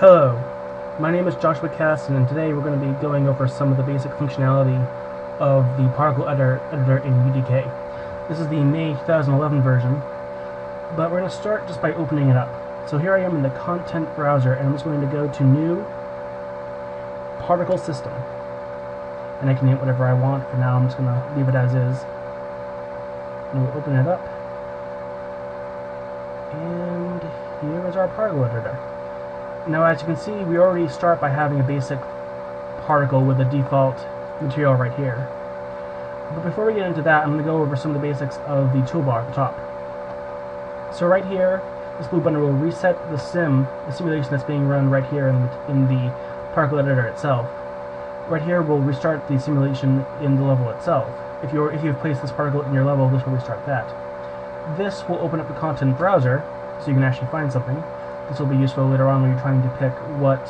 Hello, my name is Joshua Caston, and today we're going to be going over some of the basic functionality of the particle editor, editor in UDK. This is the May 2011 version, but we're going to start just by opening it up. So here I am in the content browser, and I'm just going to go to New Particle System. And I can name it whatever I want. For now, I'm just going to leave it as is. And we'll open it up. And here is our particle editor. Now as you can see, we already start by having a basic particle with a default material right here. But before we get into that, I'm going to go over some of the basics of the toolbar at the top. So right here, this blue button will reset the sim, the simulation that's being run right here in the, in the particle editor itself. Right here will restart the simulation in the level itself. If you're if you've placed this particle in your level, this will restart that. This will open up the content browser, so you can actually find something. This will be useful later on when you're trying to pick what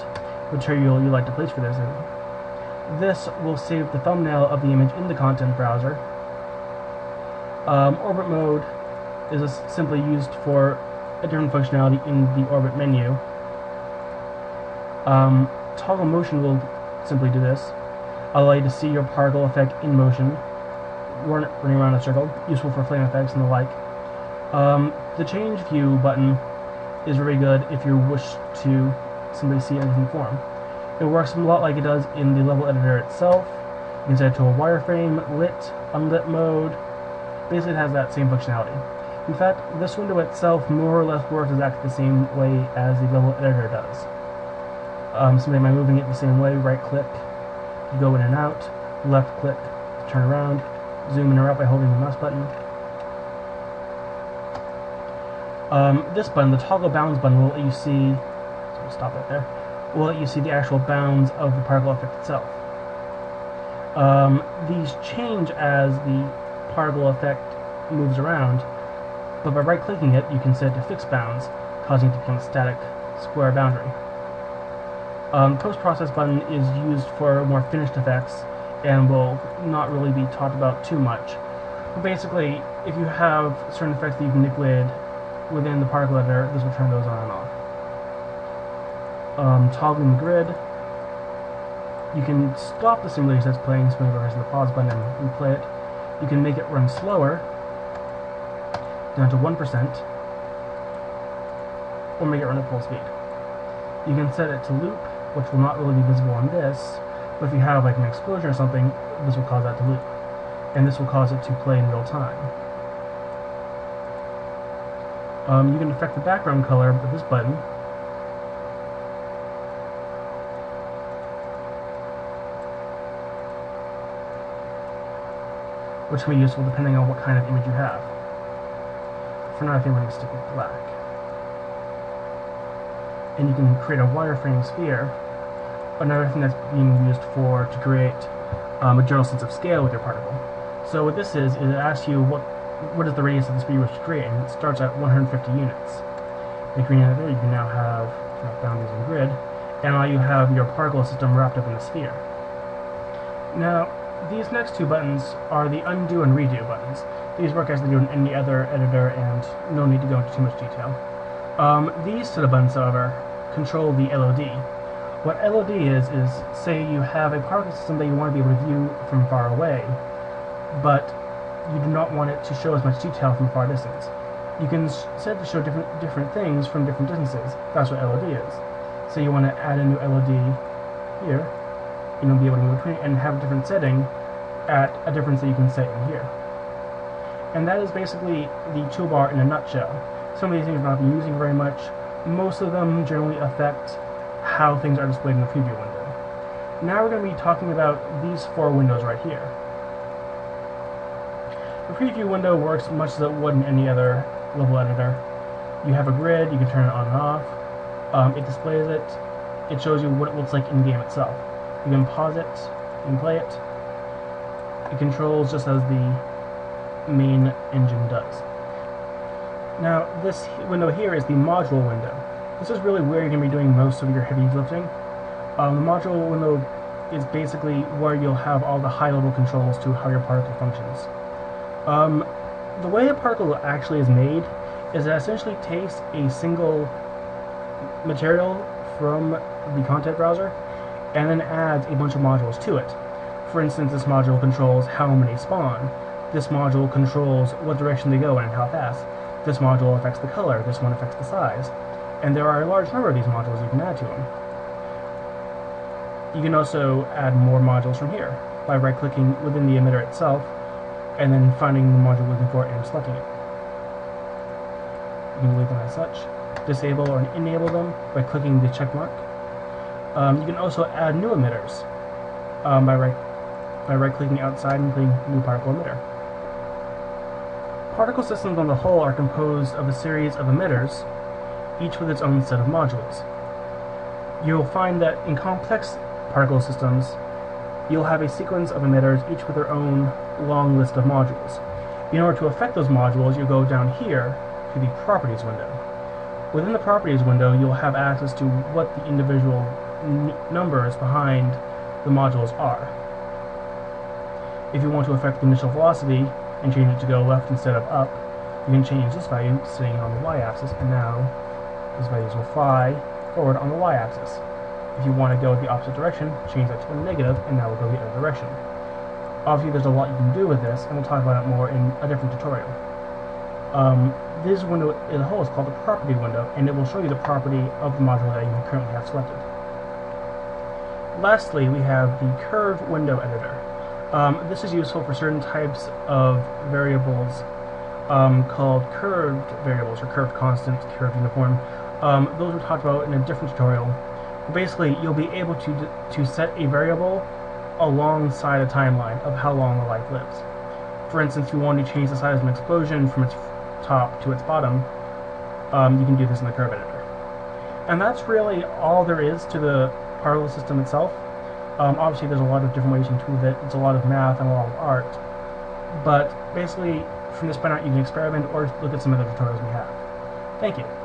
material you like to place for this in. This will save the thumbnail of the image in the content browser. Um, orbit mode is simply used for a different functionality in the orbit menu. Um, toggle motion will simply do this. Allow you to see your particle effect in motion, run, running around a circle, useful for flame effects and the like. Um, the change view button is very good if you wish to simply see everything form. It works a lot like it does in the level editor itself. You can set it to a wireframe, lit, unlit mode. Basically it has that same functionality. In fact, this window itself more or less works exactly the same way as the level editor does. Um, simply by moving it the same way, right click, go in and out, left click, turn around, zoom in or out by holding the mouse button, Um, this button, the toggle bounds button, will let you see, so we'll stop it there, will let you see the actual bounds of the particle effect itself. Um, these change as the particle effect moves around, but by right-clicking it, you can set it to fixed bounds, causing it to become a static square boundary. Um, post-process button is used for more finished effects and will not really be talked about too much. But basically, if you have certain effects that you've manipulated within the particle editor, this will turn those on and off. Um, toggling the grid, you can stop the simulation that's playing, spin over the pause button and replay it. You can make it run slower, down to 1%, or make it run at full speed. You can set it to loop, which will not really be visible on this, but if you have like an explosion or something, this will cause that to loop. And this will cause it to play in real time. Um, you can affect the background color with this button. Which can be useful depending on what kind of image you have. For now I think we're going to stick with black. And you can create a wireframe sphere. Another thing that's being used for to create um, a general sense of scale with your particle. So what this is, is it asks you what what is the radius of the sphere you wish to create, and it starts at 150 units. By creating that there, you can now have boundaries and grid, and now you have your particle system wrapped up in the sphere. Now, these next two buttons are the undo and redo buttons. These work as they do in any other editor, and no need to go into too much detail. Um, these set of buttons, however, control the LOD. What LOD is, is say you have a particle system that you want to be able to view from far away, but you do not want it to show as much detail from a far distance. You can set to show different different things from different distances. That's what LOD is. So you want to add a new LOD here, you know, be able to move between and have a different setting at a difference that you can set in here. And that is basically the toolbar in a nutshell. Some of these things we're not using very much. Most of them generally affect how things are displayed in the preview window. Now we're going to be talking about these four windows right here. The preview window works much as it would in any other level editor. You have a grid, you can turn it on and off. Um, it displays it. It shows you what it looks like in game itself. You can pause it, you can play it. It controls just as the main engine does. Now, this window here is the module window. This is really where you're going to be doing most of your heavy lifting. Um, the module window is basically where you'll have all the high-level controls to how your particle functions. Um, the way a particle actually is made is it essentially takes a single material from the content browser and then adds a bunch of modules to it. For instance, this module controls how many spawn. This module controls what direction they go and how fast. This module affects the color, this one affects the size. And there are a large number of these modules you can add to them. You can also add more modules from here by right-clicking within the emitter itself and then finding the module looking for and selecting it. You can leave them as such. Disable or enable them by clicking the check mark. Um, you can also add new emitters um, by right by right-clicking outside and clicking New Particle Emitter. Particle systems on the whole are composed of a series of emitters, each with its own set of modules. You'll find that in complex particle systems, you'll have a sequence of emitters, each with their own long list of modules. In order to affect those modules, you go down here to the Properties window. Within the Properties window, you'll have access to what the individual numbers behind the modules are. If you want to affect the initial velocity and change it to go left instead of up, you can change this value sitting on the y-axis, and now these values will fly forward on the y-axis. If you want to go the opposite direction, change that to a negative, and now we'll go the other direction. Obviously, there's a lot you can do with this, and we'll talk about it more in a different tutorial. Um, this window as a whole is called the property window, and it will show you the property of the module that you currently have selected. Lastly, we have the curve window editor. Um, this is useful for certain types of variables um, called curved variables, or curved constant, curved uniform. Um, those we talked about in a different tutorial. Basically, you'll be able to, to set a variable alongside a timeline of how long the light lives. For instance, if you want to change the size of an explosion from its top to its bottom, um, you can do this in the curve editor. And that's really all there is to the particle system itself. Um, obviously, there's a lot of different ways you can improve it. It's a lot of math and a lot of art. But basically, from this point out, you can experiment or look at some of the tutorials we have. Thank you.